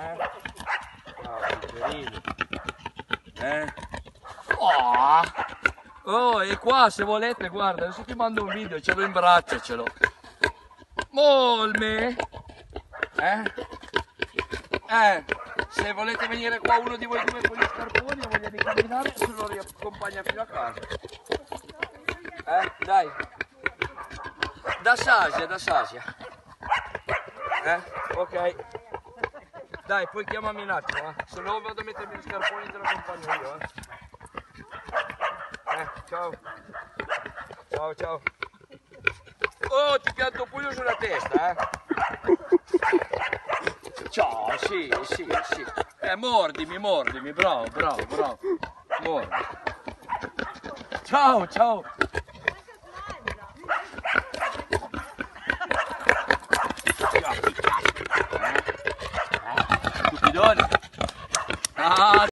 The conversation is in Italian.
Eh? No, piccerini. Eh? Oh, oh, e qua se volete, guarda, adesso ti mando un video, ce l'ho in braccio, ce l'ho. Molme! Eh? Eh, se volete venire qua uno di voi due con gli scarponi o voglia di camminare, se lo riaccompagna fino a casa. Eh, dai. Da Sasia, da Sasia. Eh, ok. Dai, poi chiamami un attimo, eh. Se no vado a mettermi gli scarponi te lo accompagno io, eh. Eh, ciao. Ciao, ciao. Oh, ti pianto pugno sulla testa, eh. Ciao, sì, sì, sì. Eh, mordimi, mordimi, bravo, bravo, bravo. Mordi. Ciao, ciao. Ah,